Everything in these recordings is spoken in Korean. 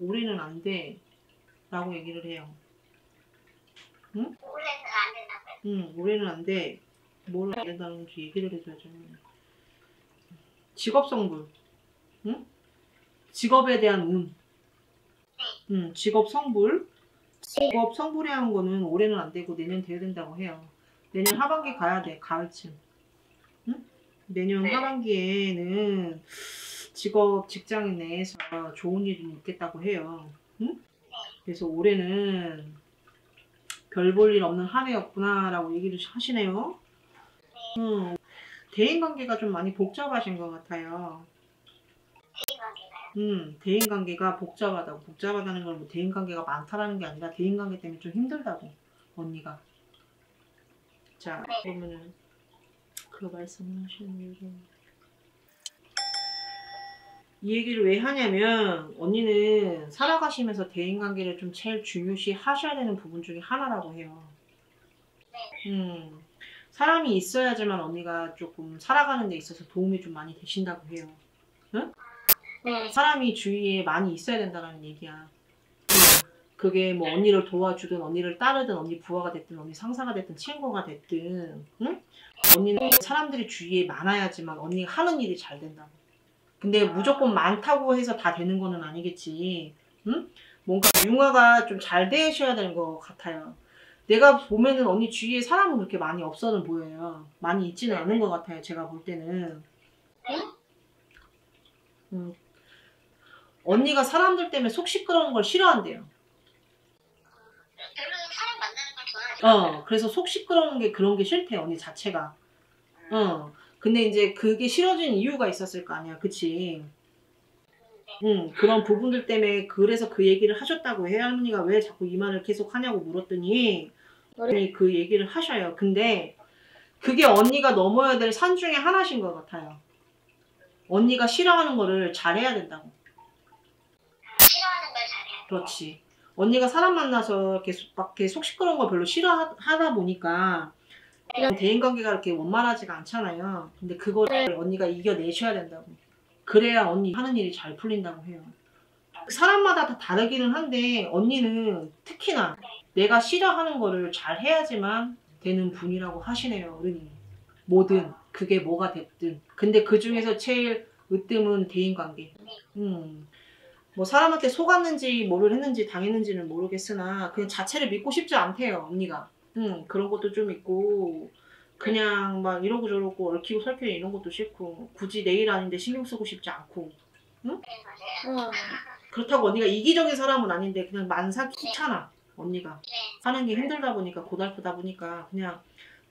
올해는 안 돼. 라고 얘기를 해요. 올해는 안 된다고요. 응, 올해는 안 돼. 뭘 안 된다는지 얘기를 해줘야죠. 직업 성불. 응? 직업에 대한 운. 응, 직업 성불. 직업 성불에 한 거는 올해는 안 되고 내년 돼야 된다고 해요. 내년 하반기 가야 돼, 가을쯤. 응? 내년 네. 하반기에는 직업 직장인 내에서 좋은 일이 있겠다고 해요. 응? 그래서 올해는 별 볼 일 없는 한 해였구나라고 얘기를 하시네요. 음, 대인 관계가 좀 많이 복잡하신 것 같아요. 음, 대인 관계가 복잡하다고. 복잡하다는 건 뭐 대인 관계가 많다라는 게 아니라 대인 관계 때문에 좀 힘들다고, 언니가. 자, 네. 그러면은 그 말씀을 하시는 이유가 이 얘기를 왜 하냐면 언니는 살아가시면서 대인관계를 좀 제일 중요시 하셔야 되는 부분 중에 하나라고 해요. 음, 사람이 있어야지만 언니가 조금 살아가는 데 있어서 도움이 좀 많이 되신다고 해요. 네. 사람이 주위에 많이 있어야 된다는 얘기야. 그게 뭐 언니를 도와주든 언니를 따르든 언니 부하가 됐든 언니 상사가 됐든 친구가 됐든 응? 언니는 사람들이 주위에 많아야지만 언니가 하는 일이 잘 된다. 근데 무조건 많다고 해서 다 되는 거는 아니겠지. 응? 뭔가 융화가 좀 잘 되셔야 되는 것 같아요. 내가 보면은 언니 주위에 사람은 그렇게 많이 없어는 보여요. 많이 있지는 않은 것 같아요. 제가 볼 때는. 음, 언니가 사람들 때문에 속 시끄러운 걸 싫어한대요. 어, 그래서 속 시끄러운 게 그런 게 싫대, 언니 자체가. 어. 근데 이제 그게 싫어진 이유가 있었을 거 아니야, 그치? 응, 그런 부분들 때문에 그래서 그 얘기를 하셨다고 해. 할머니가 왜 자꾸 이 말을 계속 하냐고 물었더니, 언니 그 얘기를 하셔요. 근데 그게 언니가 넘어야 될 산 중에 하나신 것 같아요. 언니가 싫어하는 거를 잘해야 된다고. 싫어하는 걸 잘해요. 그렇지. 언니가 사람 만나서 이렇게 속- 막 이렇게 속 시끄러운 걸 별로 싫어하다 보니까 그냥 대인관계가 이렇게 원만하지가 않잖아요. 근데 그거를 언니가 이겨내셔야 된다고. 그래야 언니 하는 일이 잘 풀린다고 해요. 사람마다 다 다르기는 한데 언니는 특히나 내가 싫어하는 거를 잘 해야지만 되는 분이라고 하시네요, 어른이. 뭐든 그게 뭐가 됐든. 근데 그 중에서 제일 으뜸은 대인관계. 음. 뭐 사람한테 속았는지 뭐를 했는지 당했는지는 모르겠으나 그냥 자체를 믿고 싶지 않대요 언니가 응 그런 것도 좀 있고 그냥 막 이러고 저러고 얽히고 설키고 이런 것도 싫고 굳이 내일 아닌데 신경 쓰고 싶지 않고 네, 맞아요. 어. 그렇다고 언니가 이기적인 사람은 아닌데 그냥 만사 귀찮아 언니가 네. 사는 게 힘들다 보니까 고달프다 보니까 그냥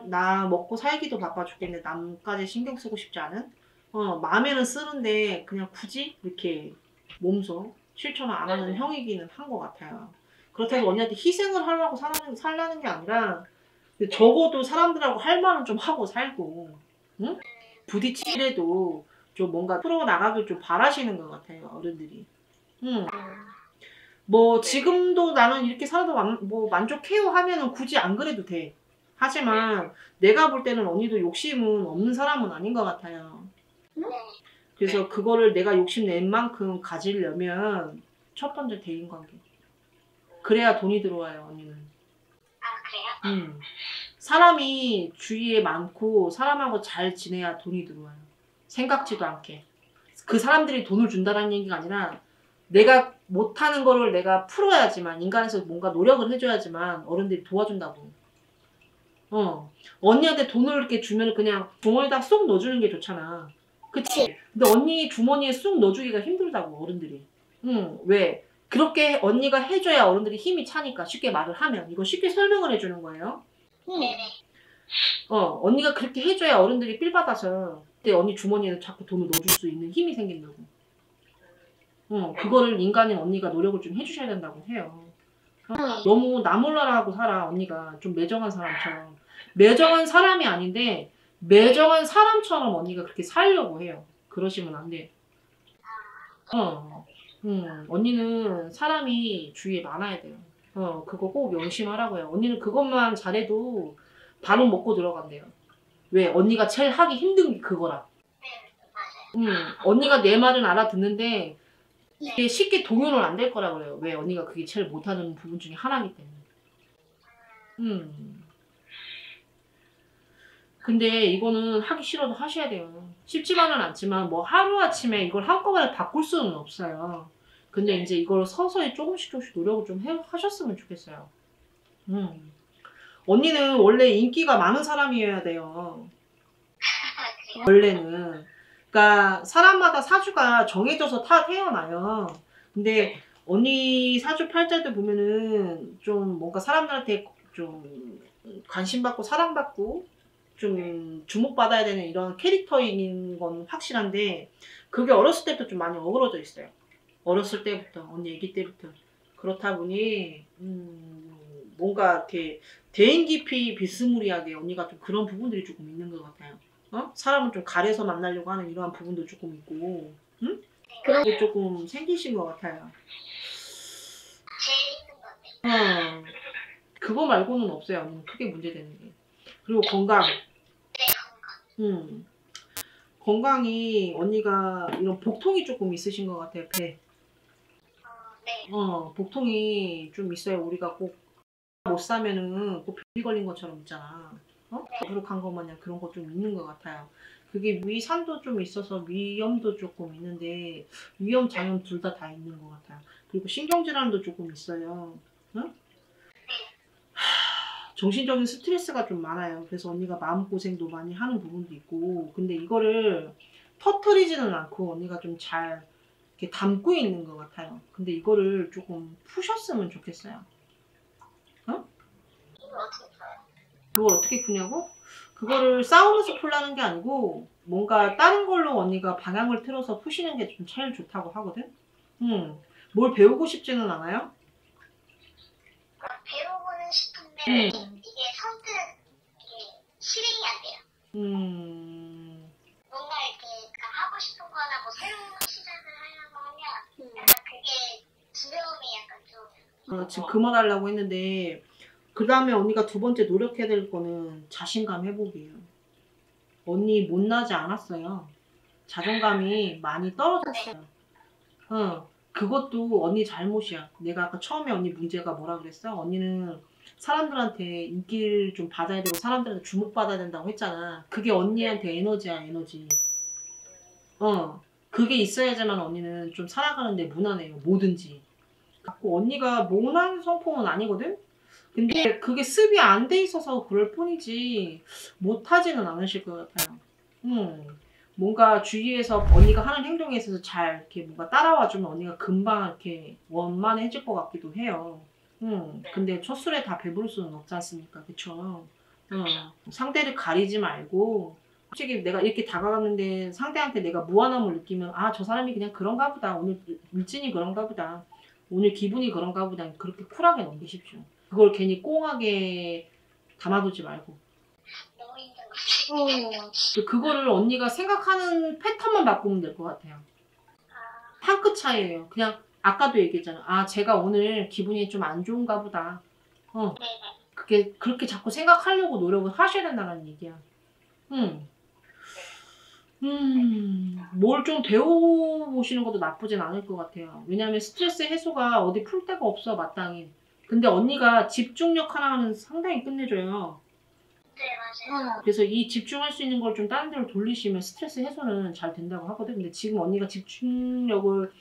나 먹고 살기도 바빠 죽겠는데 남까지 신경 쓰고 싶지 않은 어 마음에는 쓰는데 그냥 굳이 이렇게 몸소 실천을 안 하는 형이기는 한 것 같아요. 그렇다고 언니한테 희생을 하려고 살라는, 살라는 게 아니라 적어도 사람들하고 할 말은 좀 하고 살고 응? 부딪히래도 좀 뭔가 풀어 나가길 좀 바라시는 것 같아요 어른들이. 응. 뭐 지금도 나는 이렇게 살아도 만, 뭐 만족해요 하면은 굳이 안 그래도 돼. 하지만 내가 볼 때는 언니도 욕심은 없는 사람은 아닌 것 같아요. 네. 그래서 그거를 내가 욕심 낸 만큼 가지려면 첫 번째 대인관계. 그래야 돈이 들어와요 언니는. 아, 그래요? 음. 사람이 주위에 많고 사람하고 잘 지내야 돈이 들어와요. 생각지도 않게. 그 사람들이 돈을 준다는 얘기가 아니라 내가 못하는 거를 내가 풀어야지만 인간에서 뭔가 노력을 해줘야지만 어른들이 도와준다고. 어 언니한테 돈을 이렇게 주면 그냥 주머니에다 쏙 넣어주는 게 좋잖아. 그치? 근데 언니 주머니에 쑥 넣어주기가 힘들다고 어른들이. 응 왜? 그렇게 언니가 해줘야 어른들이 힘이 차니까 쉽게 말을 하면 이거 쉽게 설명을 해주는 거예요. 네네. 어 언니가 그렇게 해줘야 어른들이 삘 받아서 그때 언니 주머니에 자꾸 돈을 넣어줄 수 있는 힘이 생긴다고. 어 그거를 인간인 언니가 노력을 좀 해주셔야 된다고 해요. 어, 너무 나몰라라고 살아 언니가 좀 매정한 사람처럼 매정한 사람이 아닌데 매정한 사람처럼 언니가 그렇게 살려고 해요. 그러시면 안 돼. 어, 음, 언니는 사람이 주위에 많아야 돼요. 어, 그거 꼭 명심하라고요. 언니는 그것만 잘해도 바로 먹고 들어간대요. 왜? 언니가 제일 하기 힘든 게 그거라. 음, 언니가 내 말은 알아듣는데 이게 쉽게 동요는 안 될 거라 그래요. 왜 언니가 그게 제일 못하는 부분 중에 하나이기 때문에. 음. 근데 이거는 하기 싫어도 하셔야 돼요. 쉽지만은 않지만 뭐 하루아침에 이걸 한꺼번에 바꿀 수는 없어요. 근데 이제 이걸 서서히 조금씩 조금씩 노력을 좀 해, 하셨으면 좋겠어요. 음. 언니는 원래 인기가 많은 사람이어야 돼요. 원래는. 그러니까 사람마다 사주가 정해져서 다 태어나요. 근데 언니 사주 팔자들 보면은 좀 뭔가 사람들한테 좀 관심 받고 사랑받고 좀 주목받아야 되는 이런 캐릭터인 건 확실한데 그게 어렸을 때부터 좀 많이 어그러져 있어요. 어렸을 때부터 언니 아기 때부터 그렇다 보니 음, 뭔가 이렇게 대인 깊이 비스무리하게 언니가 좀 그런 부분들이 조금 있는 것 같아요. 어? 사람을 좀 가려서 만나려고 하는 이러한 부분도 조금 있고, 응? 그런 게 조금 생기신 것 같아요. 어. 그거 말고는 없어요. 크게 문제되는 게. 그리고 건강. 네, 건강. 음. 건강이 언니가 이런 복통이 조금 있으신 것 같아요. 배. 어, 네. 어, 복통이 좀 있어요. 우리가 꼭 못 사면은 꼭 병이 걸린 것처럼 있잖아. 어? 부룩한 것 마냥 그런 거 좀 있는 것 같아요. 그게 위산도 좀 있어서 위염도 조금 있는데 위염, 장염 둘 다다 있는 것 같아요. 그리고 신경질환도 조금 있어요. 응? 하, 정신적인 스트레스가 좀 많아요. 그래서 언니가 마음고생도 많이 하는 부분도 있고 근데 이거를 터트리지는 않고 언니가 좀 잘 이렇게 담고 있는 것 같아요. 근데 이거를 조금 푸셨으면 좋겠어요. 어떻게 풀어요? 그걸 어떻게 푸냐고? 그거를 싸우면서 풀라는 게 아니고 뭔가 다른 걸로 언니가 방향을 틀어서 푸시는 게 좀 제일 좋다고 하거든. 음, 뭘 배우고 싶지는 않아요? 그러니까 배우고는 음. 이게 이게 실행이 안 돼요. 음, 뭔가 이렇게 그러니까 하고 싶은 거나 뭐 새로운 시작을 하려고 하면 약간 그게 두려움이 약간 좀 어, 지금 그만하려고 했는데 그 다음에 언니가 두 번째 노력해야 될 거는 자신감 회복이에요. 언니 못나지 않았어요. 자존감이 많이 떨어졌어요. 어, 그것도 언니 잘못이야. 내가 아까 처음에 언니 문제가 뭐라 그랬어? 언니는 사람들한테 인기를 좀 받아야 되고 사람들한테 주목받아야 된다고 했잖아. 그게 언니한테 에너지야, 에너지. 어, 그게 있어야지만 언니는 좀 살아가는데 무난해요. 뭐든지. 갖고 언니가 모난 성품은 아니거든? 근데 그게 습이 안 돼 있어서 그럴 뿐이지 못하지는 않으실 것 같아요. 음, 뭔가 주위에서 언니가 하는 행동에 있어서 잘 이렇게 뭔가 따라와주면 언니가 금방 이렇게 원만해질 것 같기도 해요. 음, 근데 첫 술에 다 배부를 수는 없지 않습니까? 그쵸? 어, 상대를 가리지 말고 솔직히 내가 이렇게 다가갔는데 상대한테 내가 무한함을 느끼면 아 저 사람이 그냥 그런가 보다 오늘 물진이 그런가 보다 오늘 기분이 그런가 보다 그렇게 쿨하게 넘기십시오. 그걸 괜히 꽁하게 담아두지 말고. 그- 그거를 언니가 생각하는 패턴만 바꾸면 될 것 같아요. 한 끗 차이예요. 그냥 아까도 얘기했잖아. 아 제가 오늘 기분이 좀 안 좋은가 보다. 어 네네. 그게 그렇게 자꾸 생각하려고 노력을 하셔야 된다는 얘기야. 음. 음, 뭘 좀 배워보시는 것도 나쁘진 않을 것 같아요. 왜냐하면 스트레스 해소가 어디 풀 데가 없어, 마땅히. 근데 언니가 집중력 하나는 상당히 끝내줘요. 네, 맞아요. 그래서 이 집중할 수 있는 걸 좀 다른 데로 돌리시면 스트레스 해소는 잘 된다고 하거든. 근데 지금 언니가 집중력을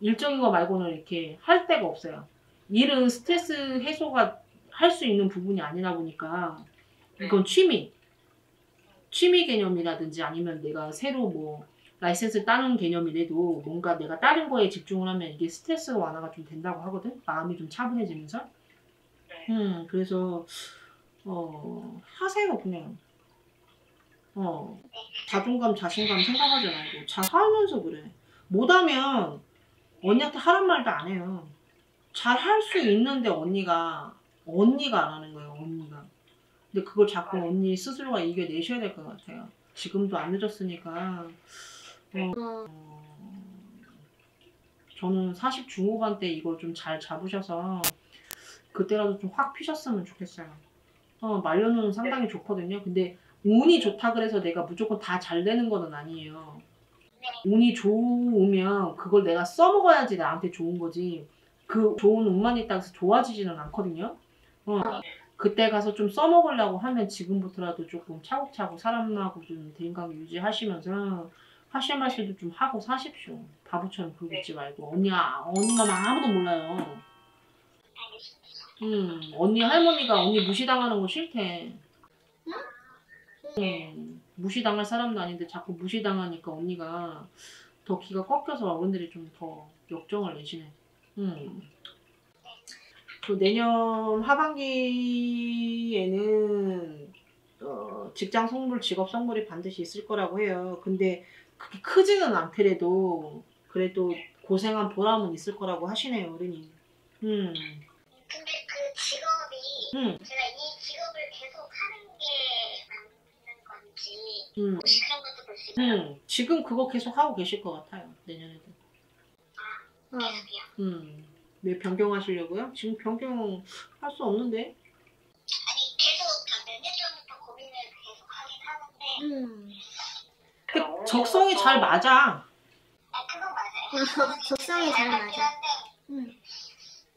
일정인 거 말고는 이렇게 할 데가 없어요. 일은 스트레스 해소가 할 수 있는 부분이 아니라 보니까 이건 취미. 취미 개념이라든지 아니면 내가 새로 뭐 라이센스 따는 개념이라도 뭔가 내가 다른 거에 집중을 하면 이게 스트레스 완화가 좀 된다고 하거든. 마음이 좀 차분해지면서. 음, 그래서 어, 하세요, 그냥. 어, 자존감, 자신감 생각하지 말고. 잘 하면서 그래. 못하면 언니한테 하란 말도 안 해요. 잘 할 수 있는데 언니가, 언니가 안 하는 거예요, 언니가. 근데 그걸 자꾸 언니 스스로가 이겨내셔야 될 것 같아요. 지금도 안 늦었으니까. 어, 저는 40 중후반 때 이걸 좀 잘 잡으셔서 그때라도 좀 확 피셨으면 좋겠어요. 어, 말년은 상당히 좋거든요. 근데 운이 좋다 그래서 내가 무조건 다 잘 되는 거는 아니에요. 네. 운이 좋으면 그걸 내가 써먹어야지 나한테 좋은 거지. 그 좋은 운만 있다고 해서 좋아지지는 않거든요. 어. 그때 가서 좀 써먹으려고 하면 지금부터라도 조금 차곡차곡 사람하고 좀 대인관계 유지하시면서 하실 말실도 좀 하고 사십시오. 바보처럼 굴고 있지 말고. 언니야, 언니가 막 아무도 몰라요. 음, 언니 할머니가 언니 무시당하는 거 싫대. 음, 무시당할 사람도 아닌데 자꾸 무시당하니까 언니가 더 기가 꺾여서 어른들이 좀 더 역정을 내시네. 음. 그 내년 하반기에는 어, 직장 선물, 직업 선물이 반드시 있을 거라고 해요. 근데 그게 크지는 않더라도 그래도 고생한 보람은 있을 거라고 하시네요, 어른이. 음, 근데 그 직업이 음, 제가 음. 음, 지금 그거 계속 하고 계실 것 같아요. 내년에도. 어. 계속이요. 음. 왜 변경하시려고요? 지금 변경 할 수 없는데. 아니 계속 몇년 전부터 고민을 계속 하긴 하는데 음. 그 적성이 잘 맞아. 아 그건 맞아요. 적성이 잘 맞긴 맞아. 한데 음.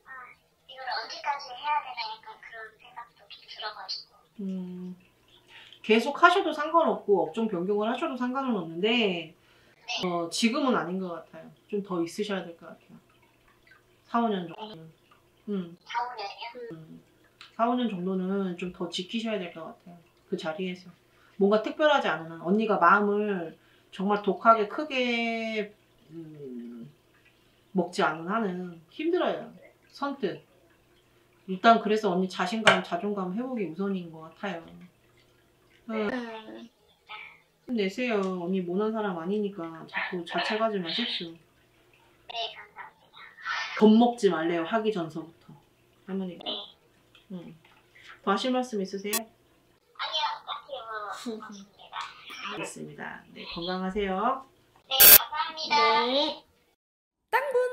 아, 이걸 언제까지 해야 되나 약간 그런 생각도 좀 들어가지고 음. 계속 하셔도 상관없고 업종 변경을 하셔도 상관은 없는데 어, 지금은 아닌 것 같아요. 좀 더 있으셔야 될 것 같아요. 4, 5년 정도는. 음. 4, 5년이요? 음. 4, 5년 정도는 좀 더 지키셔야 될 것 같아요. 그 자리에서. 뭔가 특별하지 않은 한 언니가 마음을 정말 독하게 크게 음, 먹지 않은 한은 힘들어요. 선뜻. 일단 그래서 언니 자신감, 자존감 회복이 우선인 것 같아요. 음, 음. 힘내세요. 언니 모난 사람 아니니까 자꾸 자책하지 마십시오. 네 감사합니다. 겁먹지 말래요. 하기 전서부터. 할머니가. 음. 더 하실 말씀 있으세요? 아니요 딱히 뭐 없습니다. 알겠습니다. 네, 건강하세요. 네 감사합니다. 네. 땅분